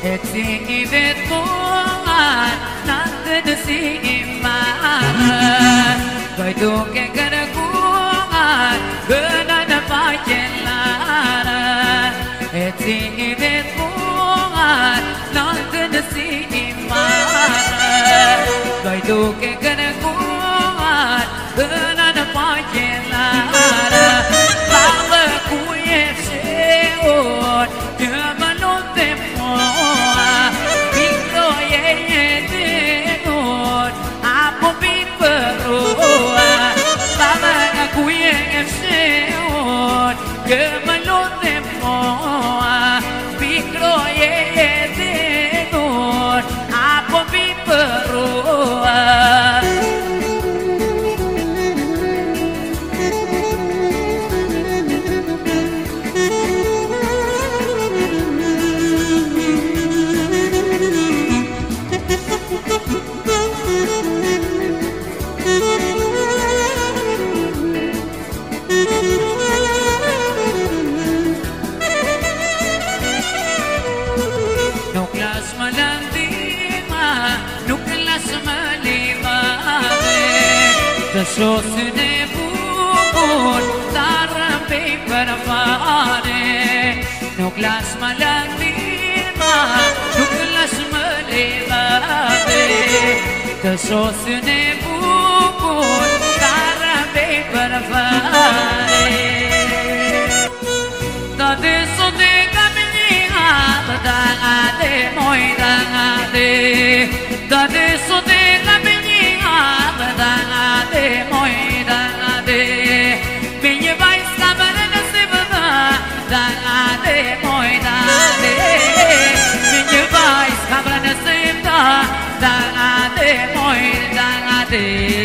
Etsi ivet kongan Nangkad si iman Gaitu ke karakungan Gana na pajelaran Etsi ivet kongan Nangkad si iman Gaitu ke Yeah. Tasosune bukun, tarape parvane Nuklas malandima, nuklas malimave Tasosune bukun, tarape parvane Tade sote kaminiha Tadangade moidangade giang a tê môi giang a tê